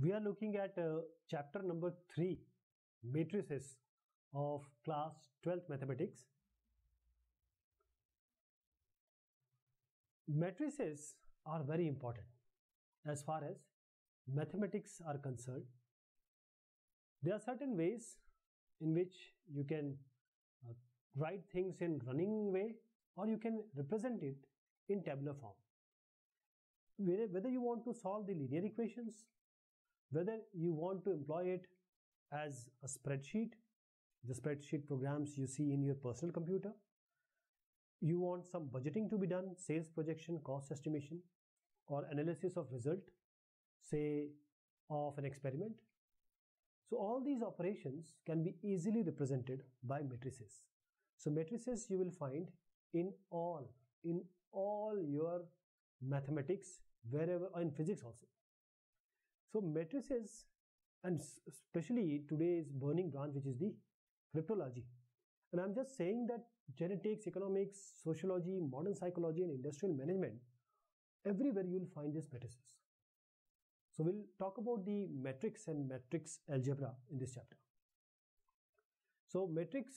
we are looking at uh, chapter number 3 matrices of class 12th mathematics. Matrices are very important as far as mathematics are concerned. There are certain ways in which you can uh, write things in running way or you can represent it in tabular form. Whether you want to solve the linear equations whether you want to employ it as a spreadsheet, the spreadsheet programs you see in your personal computer, you want some budgeting to be done, sales projection, cost estimation, or analysis of result, say of an experiment. So all these operations can be easily represented by matrices. So matrices you will find in all, in all your mathematics, wherever, in physics also. So matrices and especially today's burning branch which is the cryptology. And I'm just saying that genetics, economics, sociology, modern psychology and industrial management, everywhere you will find these matrices. So we'll talk about the matrix and matrix algebra in this chapter. So matrix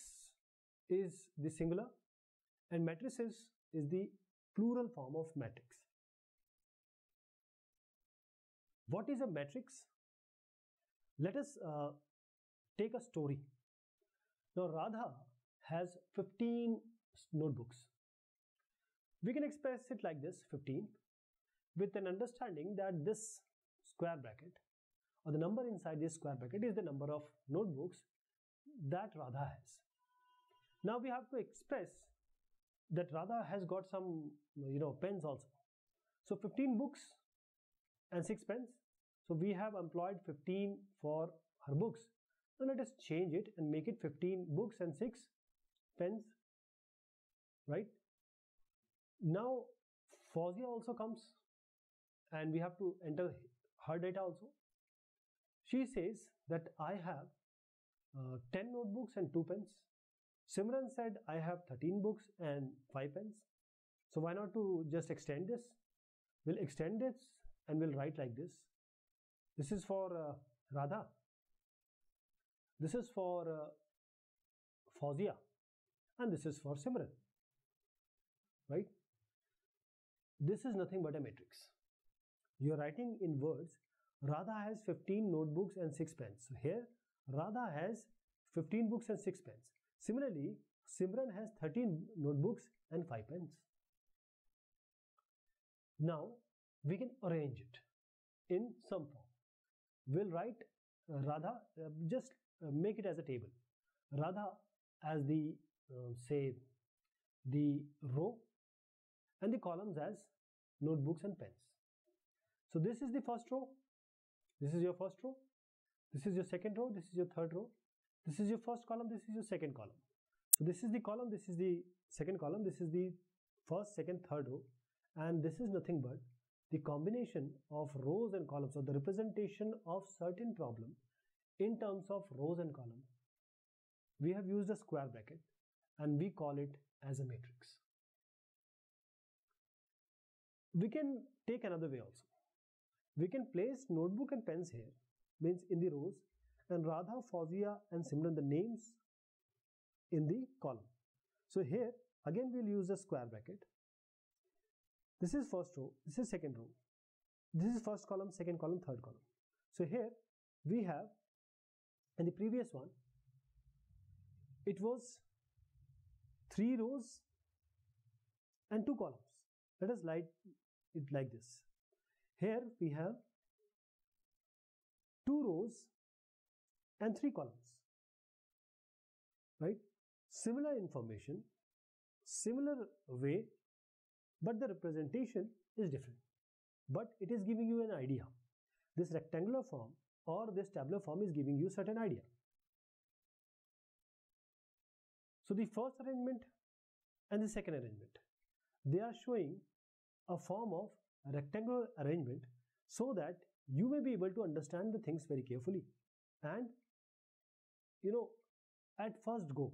is the singular and matrices is the plural form of matrix. What is a matrix? Let us uh, take a story. Now, Radha has 15 notebooks. We can express it like this 15 with an understanding that this square bracket or the number inside this square bracket is the number of notebooks that Radha has. Now we have to express that Radha has got some you know pens also. So 15 books and 6 pens. So we have employed 15 for her books. Now let us change it and make it 15 books and 6 pens. Right? Now Fauzia also comes and we have to enter her data also. She says that I have uh, 10 notebooks and 2 pens. Simran said I have 13 books and 5 pens. So why not to just extend this? We'll extend this and we'll write like this. This is for uh, Radha. This is for uh, Fauzia. And this is for Simran. Right? This is nothing but a matrix. You are writing in words. Radha has 15 notebooks and 6 pens. So here, Radha has 15 books and 6 pens. Similarly, Simran has 13 notebooks and 5 pens. Now, we can arrange it in some form. We'll write uh, Radha, uh, just uh, make it as a table. Radha as the, uh, say, the row and the columns as notebooks and pens. So this is the first row. This is your first row. This is your second row. This is your third row. This is your first column. This is your second column. So this is the column. This is the second column. This is the first, second, third row. And this is nothing but the combination of rows and columns. Or the representation of certain problem in terms of rows and columns we have used a square bracket and we call it as a matrix. We can take another way also. We can place notebook and pens here means in the rows and Radha, Fauzia and Simran the names in the column. So here again we'll use a square bracket this is first row, this is second row. This is first column, second column, third column. So here we have in the previous one, it was three rows and two columns. Let us write it like this. Here we have two rows and three columns. Right? Similar information, similar way but the representation is different. But it is giving you an idea. This rectangular form or this tabular form is giving you certain idea. So the first arrangement and the second arrangement, they are showing a form of rectangular arrangement so that you may be able to understand the things very carefully. And you know, at first go,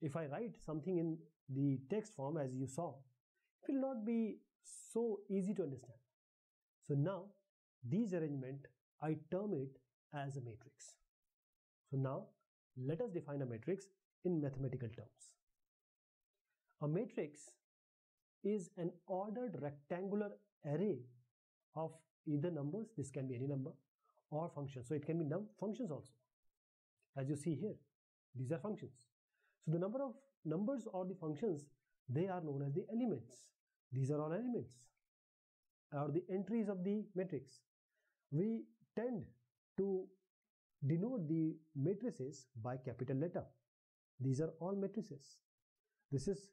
if I write something in the text form as you saw, will not be so easy to understand. So now these arrangement I term it as a matrix. So now let us define a matrix in mathematical terms. A matrix is an ordered rectangular array of either numbers, this can be any number, or functions. So it can be num functions also. As you see here, these are functions. So the number of numbers or the functions, they are known as the elements. These are all elements or the entries of the matrix. We tend to denote the matrices by capital letter. These are all matrices. This is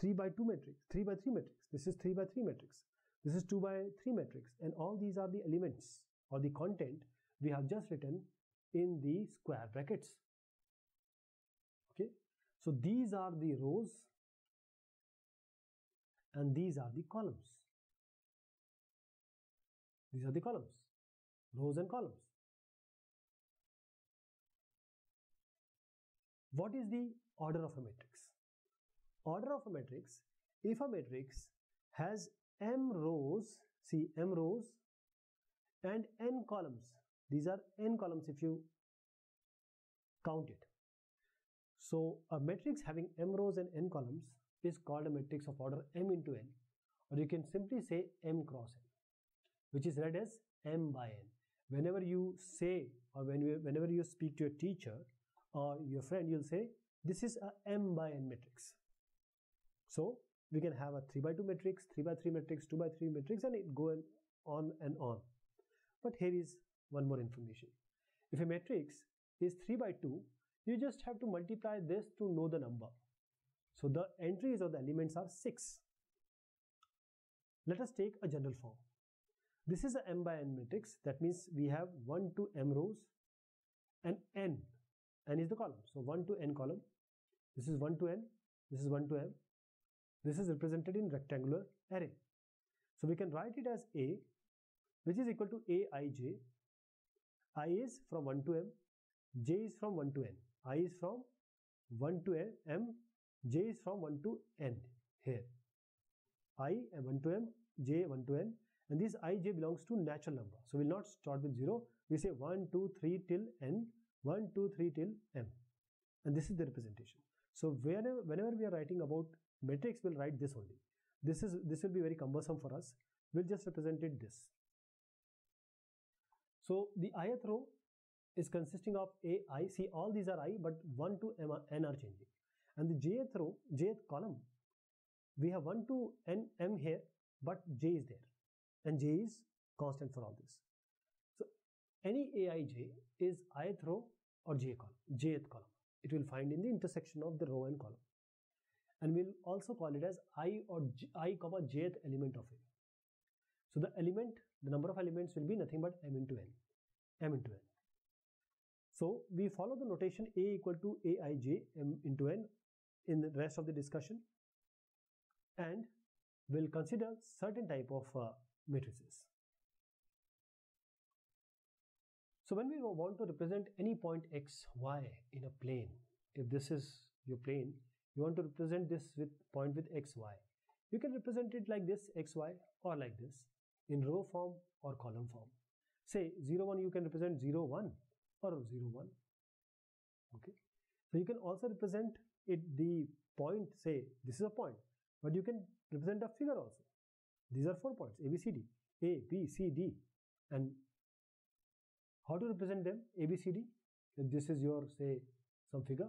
3 by 2 matrix, 3 by 3 matrix. This is 3 by 3 matrix. This is 2 by 3 matrix. And all these are the elements or the content we have just written in the square brackets. Okay. So these are the rows and these are the columns. These are the columns, rows and columns. What is the order of a matrix? Order of a matrix, if a matrix has m rows, see m rows and n columns. These are n columns if you count it. So a matrix having m rows and n columns is called a matrix of order m into n or you can simply say m cross n which is read as m by n. Whenever you say or when you, whenever you speak to your teacher or your friend, you'll say this is a m by n matrix. So we can have a 3 by 2 matrix, 3 by 3 matrix, 2 by 3 matrix and it go on and on. But here is one more information. If a matrix is 3 by 2, you just have to multiply this to know the number. So the entries of the elements are 6. Let us take a general form. This is a m by n matrix. That means we have 1 to m rows and n. n is the column. So 1 to n column. This is 1 to n. This is 1 to m. This is represented in rectangular array. So we can write it as a which is equal to aij. i is from 1 to m. j is from 1 to n. i is from 1 to m. j is from 1 to n here. i uh, 1 to m. j 1 to n and this ij belongs to natural number. So we'll not start with 0. We say 1, 2, 3 till n, 1, 2, 3 till m. And this is the representation. So whenever, whenever we are writing about matrix, we'll write this only. This is this will be very cumbersome for us. We'll just represent it this. So the ith row is consisting of a i. See all these are i, but 1 to m, n are changing. And the jth row, jth column, we have 1 to n m here, but j is there and j is constant for all this. So any aij is ith row or j column, jth column. It will find in the intersection of the row and column. And we'll also call it as i or j, i comma jth element of a. So the element, the number of elements will be nothing but m into n, m into n. So we follow the notation a equal to aij m into n in the rest of the discussion and we'll consider certain type of uh, matrices. So when we want to represent any point x, y in a plane, if this is your plane, you want to represent this with point with x, y. You can represent it like this, x, y or like this in row form or column form. Say 0, 1 you can represent 0, 1 or 0, 1. Okay. So you can also represent it the point, say this is a point, but you can represent a figure also. These are four points A, B, C, D. A, B, C, D. And how to represent them? A, B, C, D. This is your, say, some figure,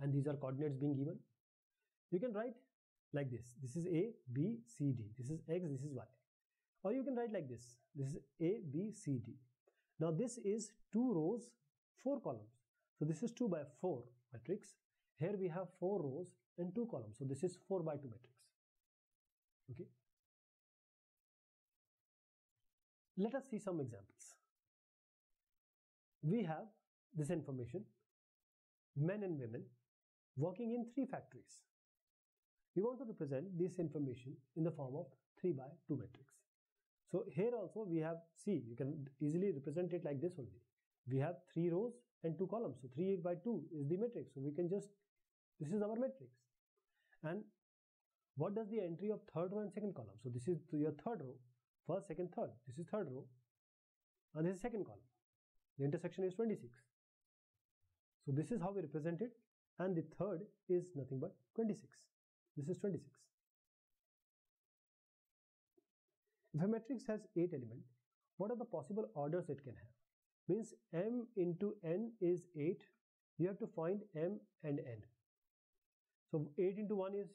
and these are coordinates being given, you can write like this. This is A, B, C, D. This is X, this is Y. Or you can write like this. This is A, B, C, D. Now this is two rows, four columns. So this is 2 by 4 matrix. Here we have 4 rows and 2 columns. So this is 4 by 2 matrix. Okay. Let us see some examples. We have this information. Men and women working in three factories. We want to represent this information in the form of 3 by 2 matrix. So here also we have see you can easily represent it like this only. We have three rows and two columns so 3 by 2 is the matrix so we can just this is our matrix and what does the entry of third row and second column? So this is your third row, first, second, third. This is third row. and this is second column. The intersection is 26. So this is how we represent it and the third is nothing but 26. This is 26. If a matrix has 8 elements, what are the possible orders it can have? Means m into n is 8. You have to find m and n. So 8 into 1 is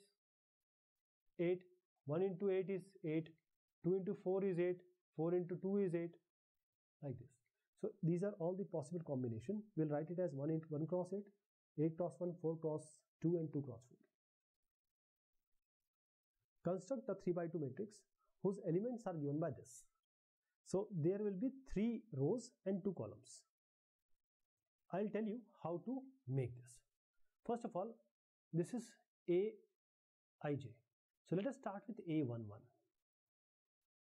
8, 1 into 8 is 8, 2 into 4 is 8, 4 into 2 is 8, like this. So these are all the possible combination. We'll write it as 1 into 1 cross 8, 8 cross 1, 4 cross 2 and 2 cross 4. Construct a 3 by 2 matrix whose elements are given by this. So there will be 3 rows and 2 columns. I'll tell you how to make this. First of all, this is Aij. So let us start with A11.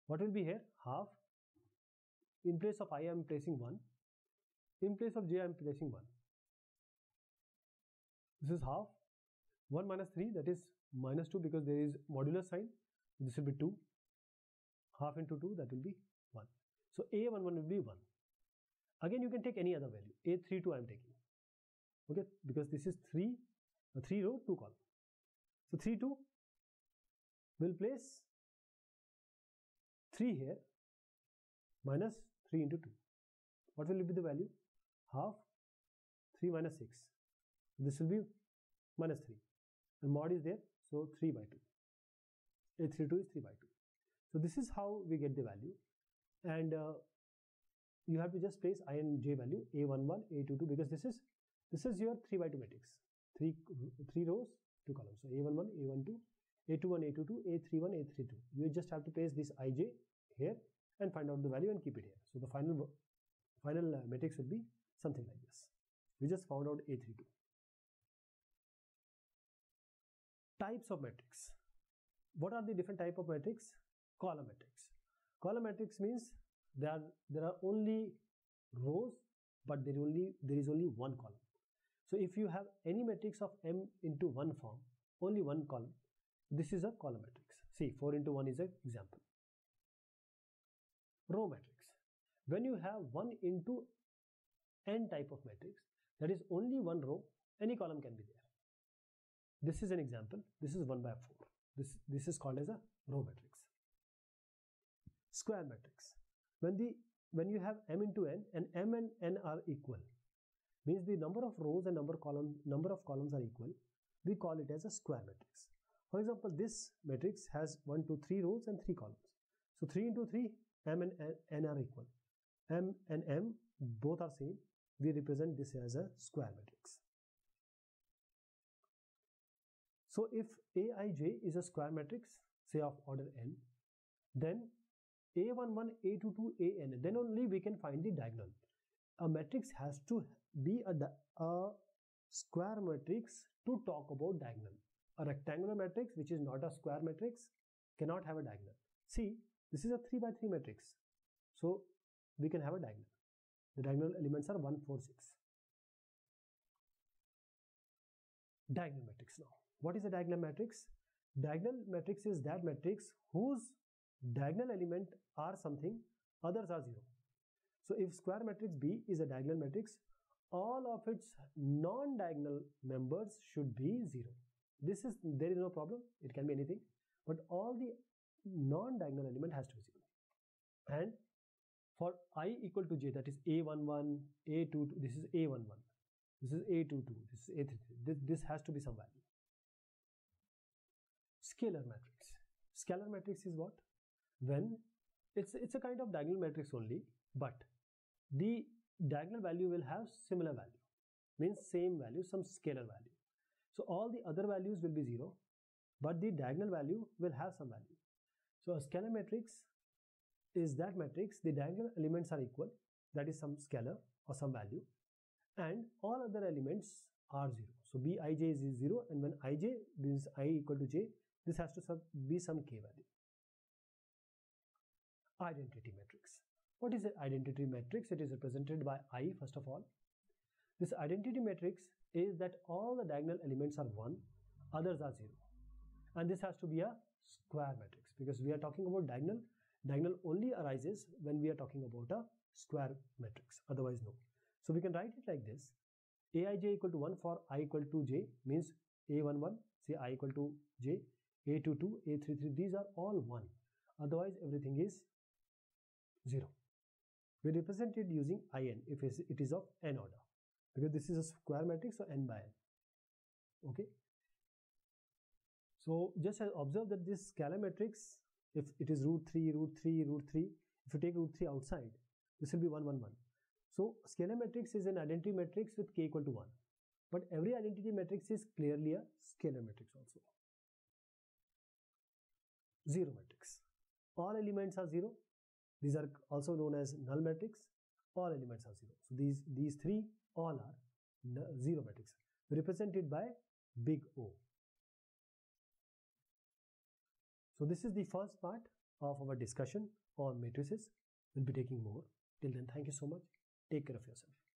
What will be here? Half. In place of i, I am placing 1. In place of j, I am placing 1. This is half. 1 minus 3, that is minus 2 because there is modular sign. This will be 2. Half into 2, that will be 1. So A11 will be 1. Again, you can take any other value. A32 I am taking. Okay, because this is 3, uh, 3 row, 2 column. So 3, 2 will place 3 here minus 3 into 2. What will be the value? Half 3 minus 6. This will be minus 3. And mod is there, so 3 by 2. A32 is 3 by 2. So this is how we get the value. And uh, you have to just place i and j value a11 a22 because this is this is your 3 by 2 matrix. Three three rows two columns. So a11 a12 a21 a22 a31 a32 you just have to place this ij here and find out the value and keep it here. So the final final uh, matrix will be something like this. We just found out a32 types of matrix. What are the different type of matrix? Column matrix column matrix means there are there are only rows but there only there is only one column. So if you have any matrix of m into one form only one column this is a column matrix. See 4 into 1 is an example. Row matrix. When you have 1 into n type of matrix that is only one row any column can be there. This is an example. This is 1 by 4 this this is called as a row matrix square matrix. When the when you have m into n and m and n are equal means the number of rows and number column number of columns are equal we call it as a square matrix. For example this matrix has 1 2 3 rows and 3 columns. So 3 into 3 m and n are equal. m and m both are same. We represent this as a square matrix. So if aij is a square matrix say of order n then a11, A22, AN, then only we can find the diagonal. A matrix has to be a, a square matrix to talk about diagonal. A rectangular matrix, which is not a square matrix, cannot have a diagonal. See, this is a 3 by 3 matrix. So, we can have a diagonal. The diagonal elements are 1, 4, 6. Diagonal matrix now. What is a diagonal matrix? Diagonal matrix is that matrix whose diagonal element are something, others are 0. So if square matrix B is a diagonal matrix, all of its non-diagonal members should be 0. This is, there is no problem, it can be anything, but all the non-diagonal element has to be 0. And for i equal to j, that is a11, a22, this is a11, this is a22, this is a33, this, this has to be some value. Scalar matrix. Scalar matrix is what? When it's it's a kind of diagonal matrix only but the diagonal value will have similar value means same value some scalar value. So all the other values will be zero but the diagonal value will have some value. So a scalar matrix is that matrix the diagonal elements are equal that is some scalar or some value and all other elements are zero. So bij is zero and when ij means i equal to j this has to be some k value identity matrix. What is an identity matrix? It is represented by I first of all. This identity matrix is that all the diagonal elements are 1, others are 0. And this has to be a square matrix because we are talking about diagonal Diagonal only arises when we are talking about a square matrix, otherwise no. So we can write it like this. Aij equal to 1 for i equal to j means a11, say i equal to j, a22, a33, these are all 1. Otherwise everything is 0. We represent it using in if it is of n order because this is a square matrix so n by n. Okay. So just observe that this scalar matrix if it is root 3, root 3, root 3, if you take root 3 outside, this will be 1, 1, 1. So scalar matrix is an identity matrix with k equal to 1. But every identity matrix is clearly a scalar matrix also. Zero matrix. All elements are zero. These are also known as null matrix. All elements are zero. So these, these three all are zero matrix represented by big O. So this is the first part of our discussion on matrices. We'll be taking more. Till then, thank you so much. Take care of yourself.